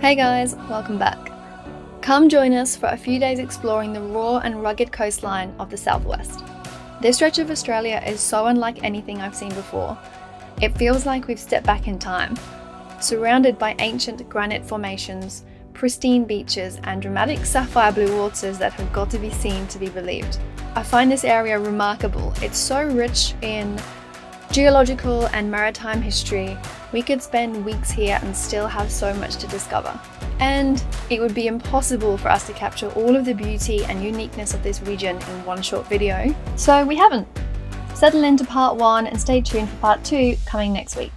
Hey guys, welcome back. Come join us for a few days exploring the raw and rugged coastline of the southwest. This stretch of Australia is so unlike anything I've seen before. It feels like we've stepped back in time, surrounded by ancient granite formations, pristine beaches, and dramatic sapphire blue waters that have got to be seen to be believed. I find this area remarkable. It's so rich in geological and maritime history. We could spend weeks here and still have so much to discover. And it would be impossible for us to capture all of the beauty and uniqueness of this region in one short video, so we haven't. Settle into part one and stay tuned for part two coming next week.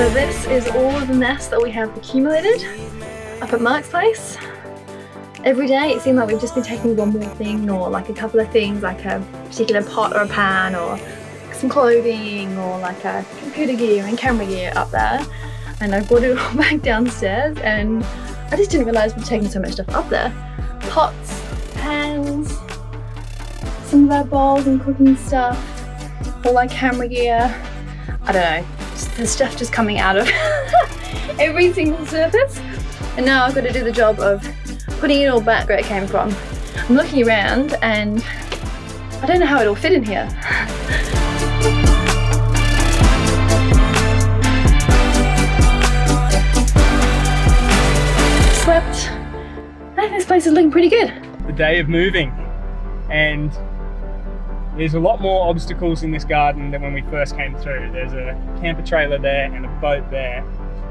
So this is all of the mess that we have accumulated up at Mark's place. Every day it seemed like we've just been taking one more thing or like a couple of things like a particular pot or a pan or some clothing or like a computer gear and camera gear up there and I brought it all back downstairs and I just didn't realise we'd taken so much stuff up there. Pots, pans, some of our bowls and cooking stuff, all our camera gear. I don't know, the stuff just coming out of every single surface. And now I've got to do the job of putting it all back where it came from. I'm looking around and I don't know how it all fit in here. Slept. I think this place is looking pretty good. the day of moving and there's a lot more obstacles in this garden than when we first came through. There's a camper trailer there and a boat there.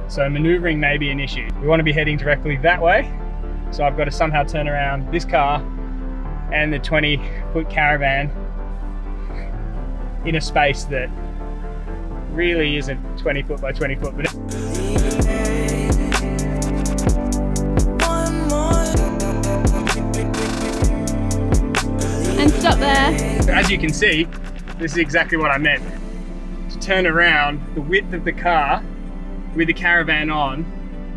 So maneuvering may be an issue. We want to be heading directly that way. So I've got to somehow turn around this car and the 20 foot caravan in a space that really isn't 20 foot by 20 foot, but And stop there. As you can see, this is exactly what I meant. To turn around, the width of the car with the caravan on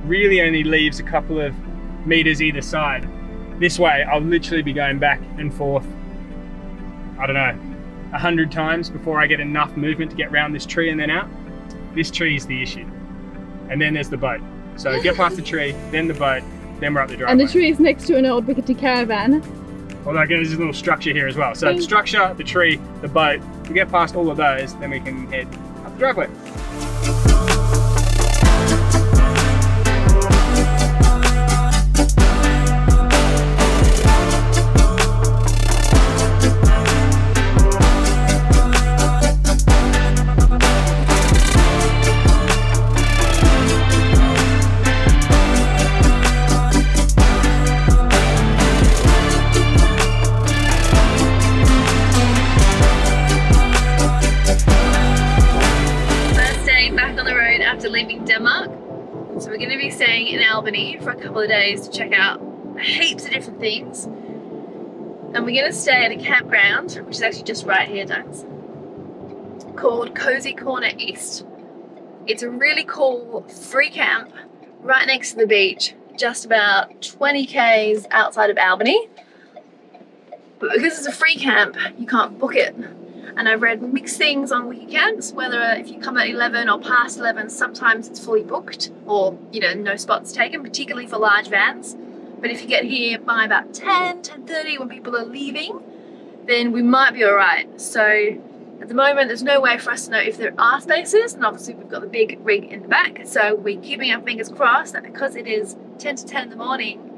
really only leaves a couple of meters either side. This way, I'll literally be going back and forth, I don't know, a hundred times before I get enough movement to get around this tree and then out. This tree is the issue. And then there's the boat. So get past the tree, then the boat, then we're up the driveway. And the tree is next to an old rickety caravan. Although again, there's a little structure here as well. So the structure, the tree, the boat, we get past all of those, then we can head up the driveway. Of days to check out heaps of different things. And we're going to stay at a campground, which is actually just right here, Dunks, called Cosy Corner East. It's a really cool free camp right next to the beach, just about 20 k's outside of Albany. But because it's a free camp, you can't book it and I've read mixed things on WikiCamps whether uh, if you come at 11 or past 11 sometimes it's fully booked or you know no spots taken particularly for large vans. But if you get here by about 10 10.30 when people are leaving then we might be all right. So at the moment there's no way for us to know if there are spaces and obviously we've got the big rig in the back. So we're keeping our fingers crossed that because it is 10 to 10 in the morning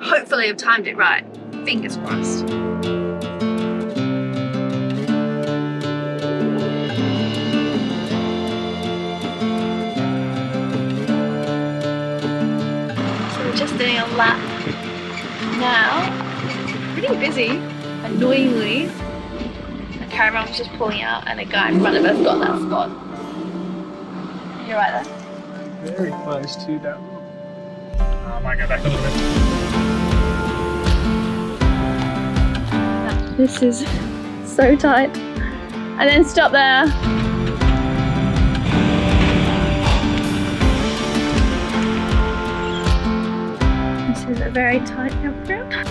hopefully I've timed it right. Fingers crossed doing a lap now. Pretty busy, annoyingly. The caravan was just pulling out and a guy in front of us got that spot. You're right there. Very close to that. I might go back a little bit. This is so tight. And then stop there.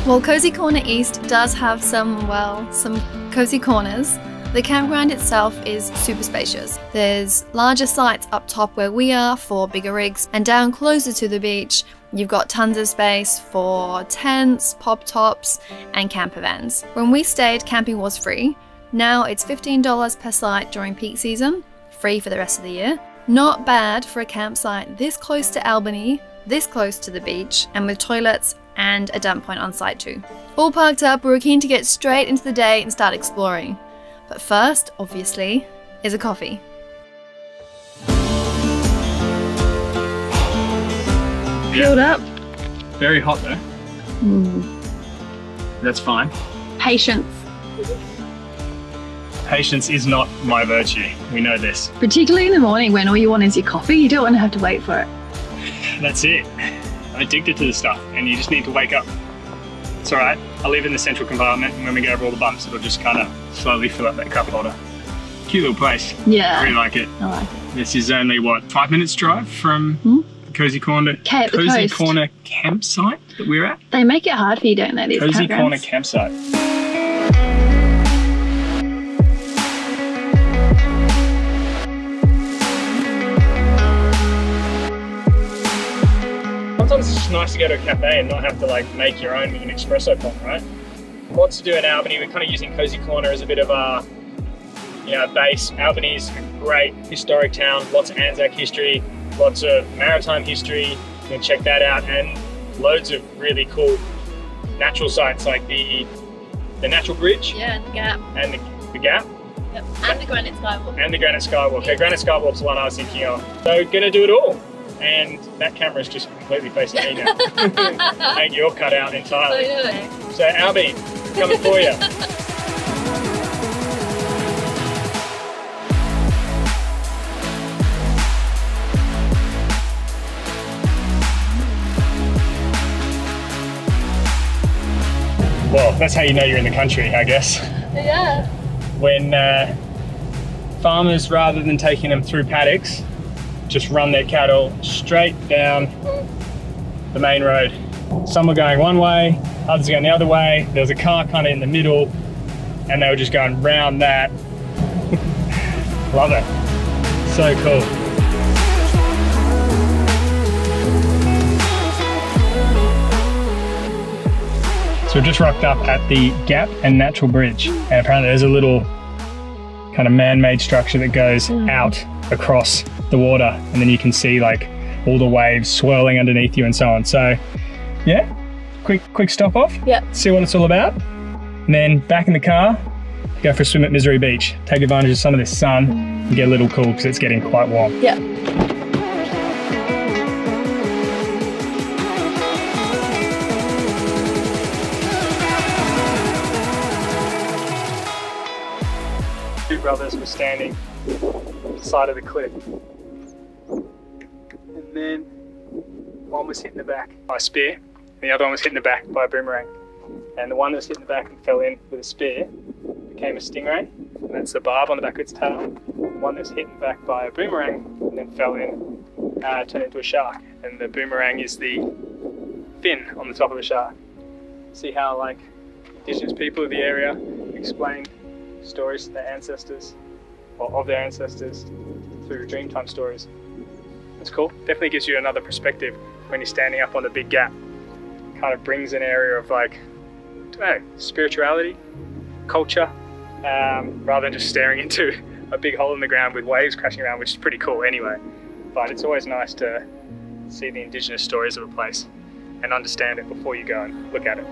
While Cosy Corner East does have some, well, some cozy corners, the campground itself is super spacious. There's larger sites up top where we are for bigger rigs, and down closer to the beach, you've got tons of space for tents, pop tops, and camper vans. When we stayed, camping was free. Now it's $15 per site during peak season, free for the rest of the year. Not bad for a campsite this close to Albany, this close to the beach, and with toilets and a dump point on site too. All parked up, we were keen to get straight into the day and start exploring. But first, obviously, is a coffee. Filled up. Very hot though. Mm. That's fine. Patience. Patience is not my virtue. We know this. Particularly in the morning when all you want is your coffee, you don't want to have to wait for it. That's it. Addicted to the stuff, and you just need to wake up. It's all right. I live in the central compartment, and when we go over all the bumps, it'll just kind of slowly fill up that cup holder. Cute little place. I Yeah. really like it. I like it. This is only what five minutes drive from Hmm? the Cosy Corner Okay, at the Cozy. Corner campsite that we're at. They make it hard for you, don't they? These Cozy campgrounds? Corner campsite. It's nice to go to a cafe and not have to like make your own with an espresso pot, right? Lots to do in Albany. We're kind of using Cosy Corner as a bit of a you know, base. Albany's a great historic town, lots of Anzac history, lots of maritime history. You can check that out, and loads of really cool natural sites like the the Natural Bridge Yeah, and the gap. and the, the Gap Yep. And the granite skywalk. and the Granite Skywalk. Okay, Granite Skywalk's the one I was thinking of. So we're gonna do it all. And that camera's just completely facing me now. and you're cut out entirely. So Albie, coming for you. Well, that's how you know you're in the country, I guess. Yeah. When uh, farmers, rather than taking them through paddocks, just run their cattle straight down the main road. Some were going one way, others going the other way. There was a car kind of in the middle, and they were just going round that. Love it. So cool. So we've just rocked up at the Gap and Natural Bridge, and apparently there's a little kind of man-made structure that goes mm. out across the water, and then you can see like all the waves swirling underneath you and so on. So, yeah, quick quick stop off. Yep. See what it's all about, and then back in the car, go for a swim at Misery Beach. Take advantage of some of this sun and get a little cool because it's getting quite warm. Yeah. Two brothers were standing the side of the cliff. And then one was hit in the back by a spear, and the other one was hit in the back by a boomerang. And the one that was hit in the back and fell in with a spear became a stingray, and that's the barb on the back of its tail. One was hit in the back by a boomerang and then fell in uh, turned into a shark, and the boomerang is the fin on the top of a shark. See how like indigenous people of the area explained stories to their ancestors or of their ancestors through Dreamtime stories. It's cool. Definitely gives you another perspective when you're standing up on the big gap. Kind of brings an area of like, know, spirituality, culture, um, rather than just staring into a big hole in the ground with waves crashing around, which is pretty cool anyway. But it's always nice to see the indigenous stories of a place and understand it before you go and look at it.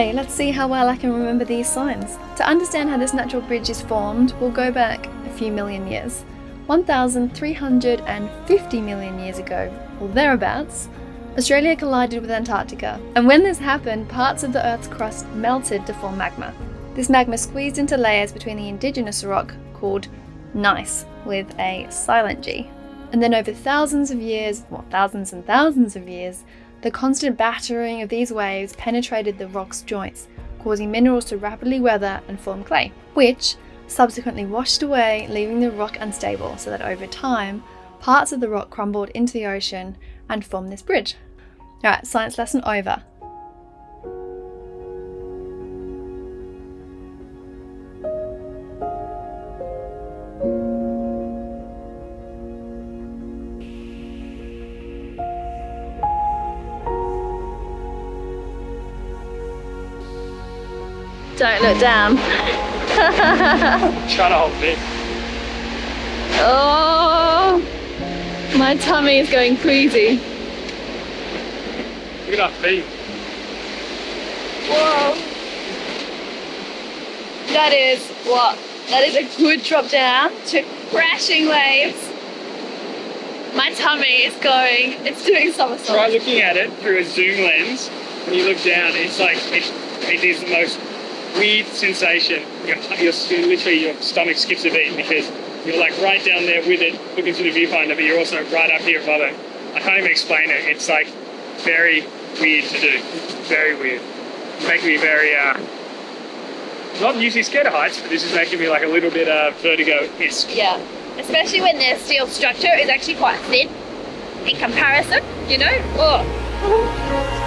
Okay, let's see how well I can remember these signs. To understand how this natural bridge is formed, we'll go back a few million years. 1,350 million years ago, or thereabouts, Australia collided with Antarctica, and when this happened, parts of the Earth's crust melted to form magma. This magma squeezed into layers between the indigenous rock called gneiss, with a silent G. And then over thousands of years, well, thousands and thousands of years, the constant battering of these waves penetrated the rock's joints, causing minerals to rapidly weather and form clay, which subsequently washed away, leaving the rock unstable, so that over time, parts of the rock crumbled into the ocean and formed this bridge. Alright, science lesson over. Don't look down. Trying to hold it. Oh, my tummy is going crazy. Look at our feet. Whoa. That is what? That is a good drop down to crashing waves. My tummy is going, it's doing somersaults. Try looking at it through a zoom lens. When you look down, it's like it, it is the most weird sensation. Your, your, you literally your stomach skips a beat because you're like right down there with it, looking through the viewfinder, but you're also right up here above it. I can't even explain it. It's like very weird to do. Very weird. Making me very uh, not usually scared of heights, but this is making me like a little bit uh, vertigo-esque. Yeah, especially when the steel structure is actually quite thin in comparison, you know? Oh.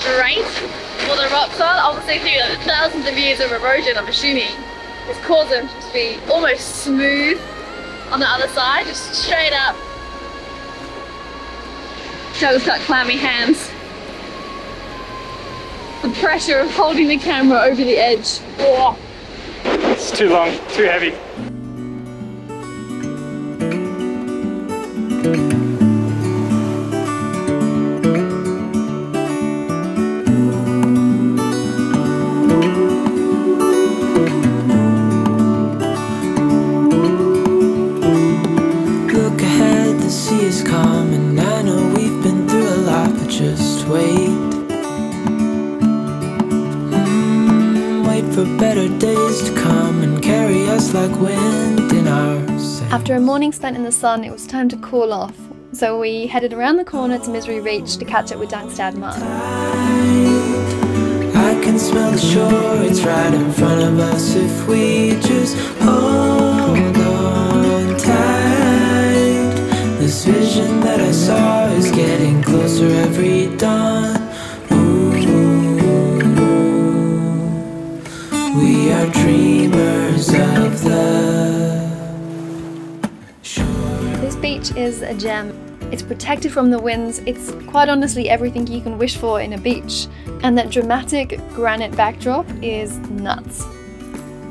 Straight all the rocks are. Obviously through thousands of years of erosion, I'm assuming, has caused them to be almost smooth on the other side, just straight up. Doug's got clammy hands. The pressure of holding the camera over the edge. Oh. It's too long, too heavy. Like wind in our sails. After a morning spent in the sun, it was time to cool off. So we headed around the corner to Misery Beach to catch up with Dankstad Mark. I can smell the shore, it's right in front of us if we just hold on tight. This vision that I saw is getting closer every dawn. Ooh, we are dreamers of the shore. This beach is a gem. It's protected from the winds. It's quite honestly everything you can wish for in a beach. And that dramatic granite backdrop is nuts.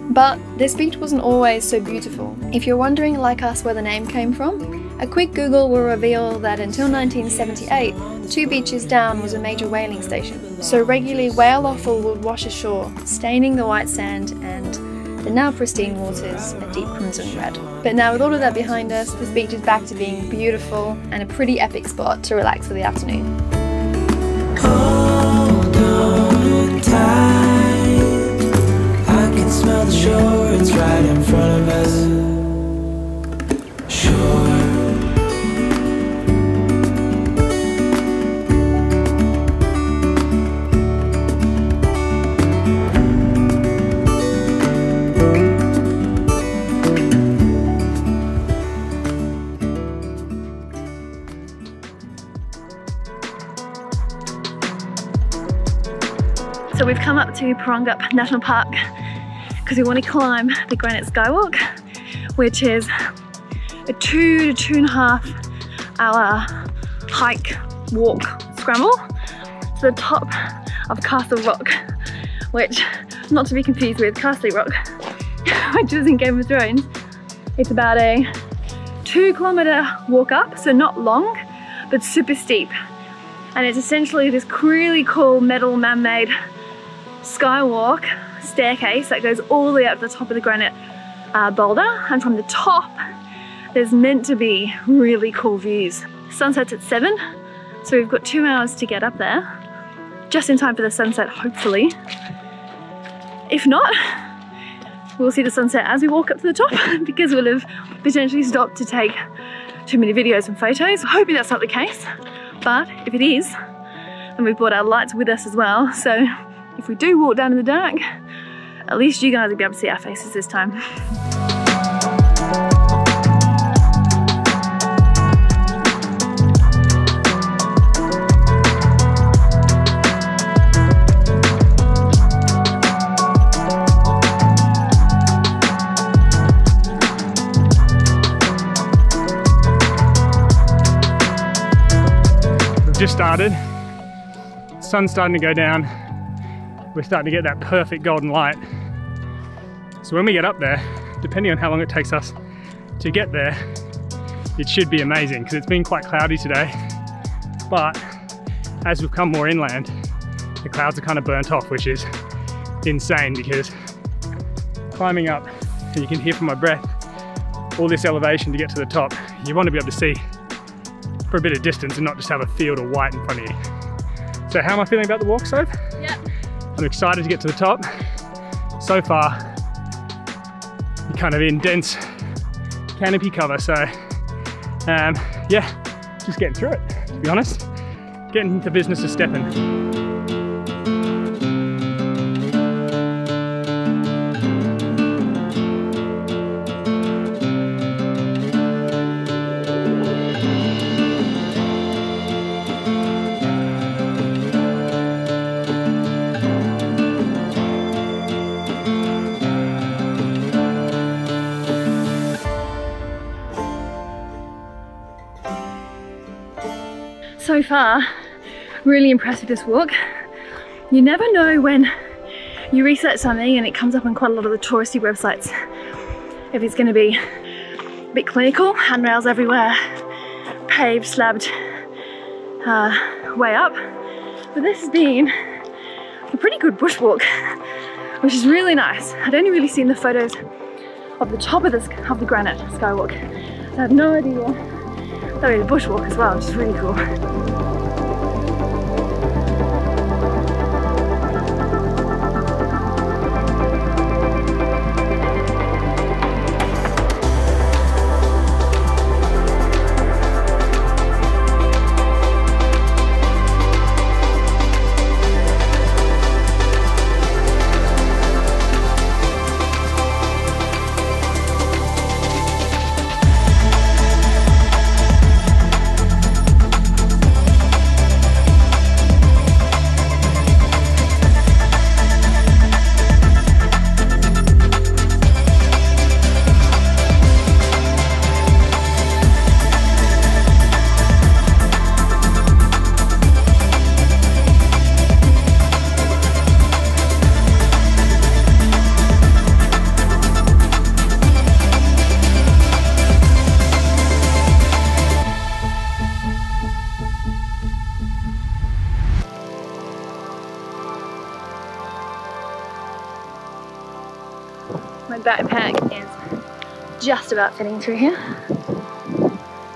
But this beach wasn't always so beautiful. If you're wondering, like us, where the name came from, a quick Google will reveal that until 1978, two beaches down was a major whaling station. So regularly, whale offal would wash ashore, staining the white sand and the now pristine waters a deep crimson red. But now, with all of that behind us, this beach is back to being beautiful and a pretty epic spot to relax for the afternoon. I can smell the shore, it's right in front of us. We've come up to Porongurup National Park because we want to climb the Granite Skywalk, which is a two to two and a half hour hike, walk, scramble to the top of Castle Rock, which not to be confused with Castle Rock, which is in Game of Thrones. It's about a two kilometer walk up, so not long, but super steep. And it's essentially this really cool metal man-made skywalk staircase that goes all the way up to the top of the granite uh, boulder. And from the top, there's meant to be really cool views. Sunset's at seven, so we've got two hours to get up there. Just in time for the sunset, hopefully. If not, we'll see the sunset as we walk up to the top because we'll have potentially stopped to take too many videos and photos. Hoping that's not the case, but if it is, then we've brought our lights with us as well. So if we do walk down in the dark, at least you guys will be able to see our faces this time. Just started. Sun's starting to go down. We're starting to get that perfect golden light. So when we get up there, depending on how long it takes us to get there, it should be amazing because it's been quite cloudy today. But as we've come more inland, the clouds are kind of burnt off, which is insane because climbing up, and you can hear from my breath, all this elevation to get to the top, you want to be able to see for a bit of distance and not just have a field of white in front of you. So how am I feeling about the walk, Soph? I'm excited to get to the top. So far, you're kind of in dense canopy cover, so um, yeah, just getting through it, to be honest. Getting into business of stepping. So far, really impressed with this walk. You never know when you research something and it comes up on quite a lot of the touristy websites. If it's going to be a bit clinical, handrails everywhere, paved, slabbed uh, way up. But this has been a pretty good bushwalk, which is really nice. I'd only really seen the photos of the top of, this, of the granite skywalk. I have no idea that was a bushwalk as well, which is really cool. My backpack is just about fitting through here.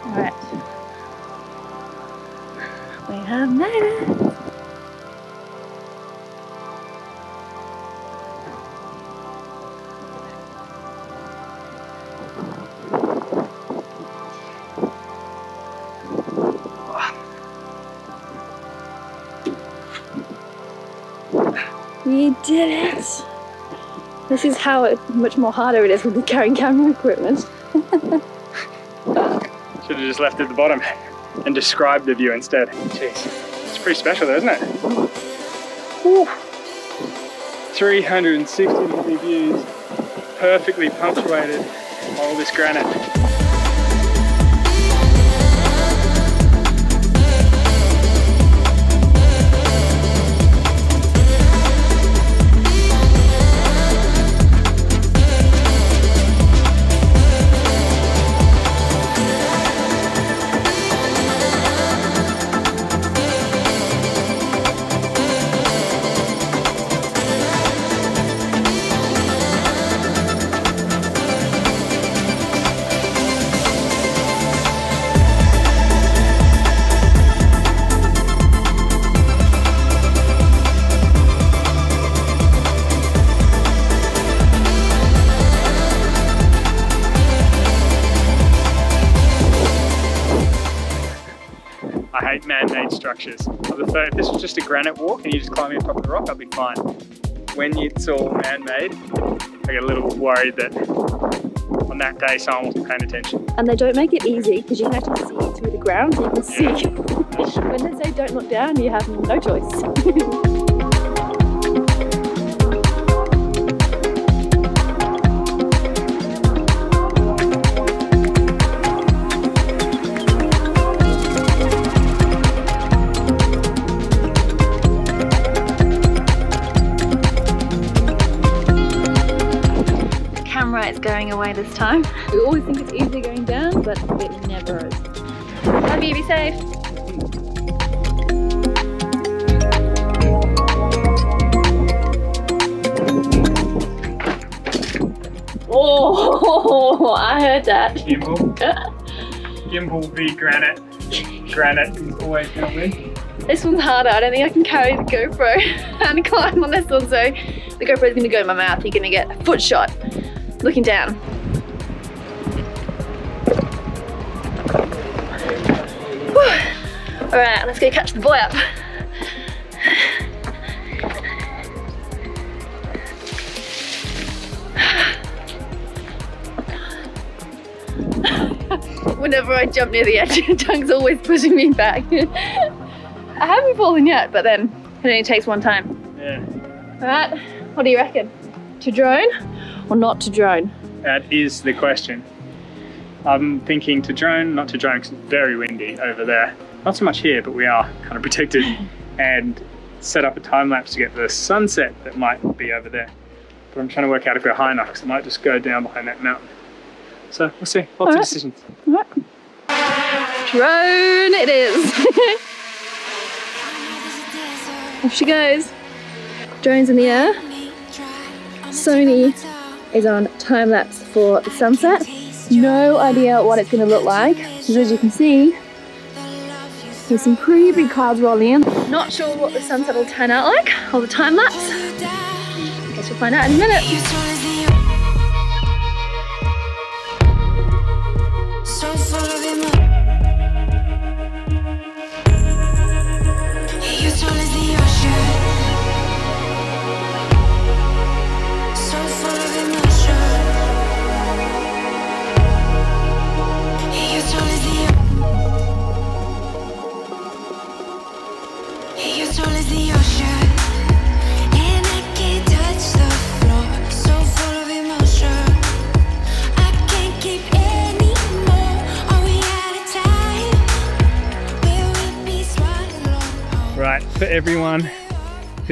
Alright. We have made it. This is how it, much more harder it is with the carrying camera equipment. Should have just left at the bottom and described the view instead. Jeez, it's pretty special though, isn't it? Ooh, 360 degree views, perfectly punctuated all this granite. I hate man-made structures. I prefer if this was just a granite walk and you just climbing on top of the rock, I'd be fine. When it's all man-made, I get a little worried that on that day someone wasn't paying attention. And they don't make it easy because you can actually see through the ground. So you can see Yeah. when they say don't look down, you have no choice. going away this time. We always think it's easy going down, but it never is. Love you, be safe. Oh, I heard that. Gimbal. Gimbal v granite. Granite is always going to win. This one's harder. I don't think I can carry the GoPro and climb on this one. So the GoPro is going to go in my mouth. You're going to get a foot shot looking down. Whew. All right, let's go catch the boy up. Whenever I jump near the edge, Jung's always pushing me back. I haven't fallen yet, but then it only takes one time. Yeah. Alright, what do you reckon? To drone or not to drone? That is the question. I'm thinking to drone, not to drone, because it's very windy over there. Not so much here, but we are kind of protected. and set up a time lapse to get the sunset that might be over there. But I'm trying to work out if we're high enough, because it might just go down behind that mountain. So we'll see. Lots of Alright. decisions. Alright. Drone it is. Off she goes. Drone's in the air. Sony is on time lapse for the sunset. No idea what it's going to look like. As you can see, there's some pretty big clouds rolling in. Not sure what the sunset will turn out like or the time lapse. Guess we'll find out in a minute.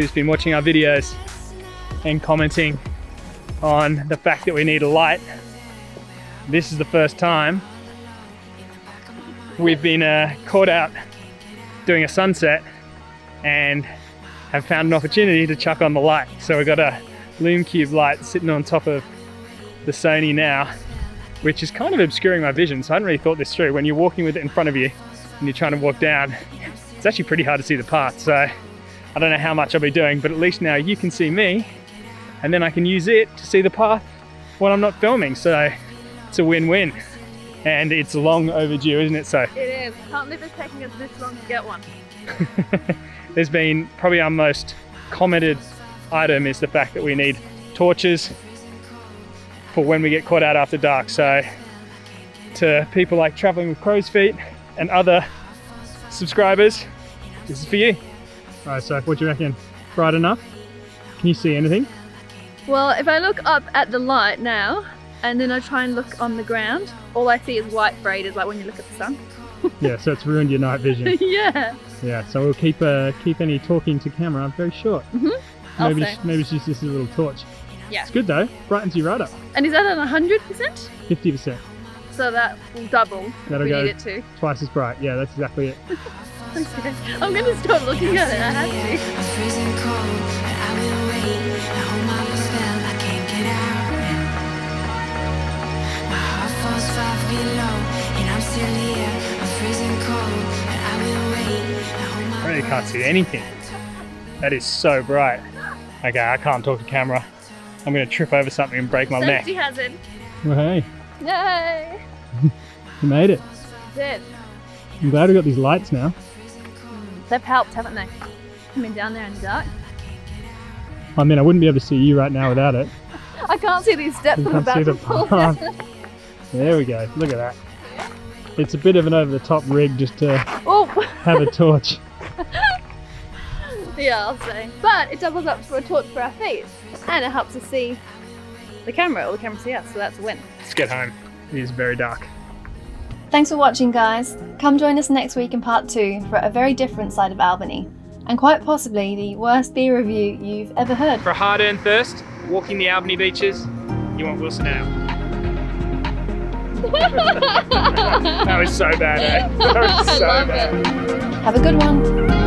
Who's been watching our videos and commenting on the fact that we need a light, this is the first time we've been uh, caught out doing a sunset and have found an opportunity to chuck on the light. So we've got a Lume Cube light sitting on top of the Sony now, which is kind of obscuring my vision. So I hadn't really thought this through. When you're walking with it in front of you and you're trying to walk down, it's actually pretty hard to see the path. So I don't know how much I'll be doing, but at least now you can see me and then I can use it to see the path when I'm not filming. So it's a win-win. And it's long overdue, isn't it? So It is. Can't believe it's taking us this long to get one. there's been probably our most commented item is the fact that we need torches for when we get caught out after dark. So to people like traveling with crow's feet and other subscribers, this is for you. All right, so what do you reckon? Bright enough? Can you see anything? Well, if I look up at the light now, and then I try and look on the ground, all I see is white braiders, like when you look at the sun. yeah, so it's ruined your night vision. yeah. Yeah, so we'll keep uh, keep any talking to camera very short. I'll Maybe say. maybe it's just a little torch. Yeah. It's good though. Brightens you right up. And is that at 100%? Fifty percent. So that will double That'll go- need it to. Twice as bright. Yeah, that's exactly it. Okay. I'm going to stop looking at it, I have to. I'm freezing cold, and I will wait. I hold my spell, I can't get out. My heart falls five feet low, and I'm still here. I'm freezing cold, and I will wait. I hold my I really can't see anything. That is so bright. Okay, I can't talk to camera. I'm gonna trip over something and break my neck. Safety hazard. Well, hey, Yay! you made it. Did. I'm glad we got these lights now. They've helped, haven't they? Coming down there in the dark. I mean, I wouldn't be able to see you right now without it. I can't see these steps You I'm about the to fall path. down. There we go. Look at that. It's a bit of an over-the-top rig just to Oh! have a torch. yeah, I'll say. But it doubles up for a torch for our feet. And it helps us see the camera, or the camera see us, so that's a win. Let's get home. It is very dark. Thanks for watching, guys. Come join us next week in part two for a very different side of Albany, and quite possibly the worst beer review you've ever heard. For a hard-earned thirst, walking the Albany beaches, you want Wilson Ale. that was so bad, eh? That was so love bad. Have a good one.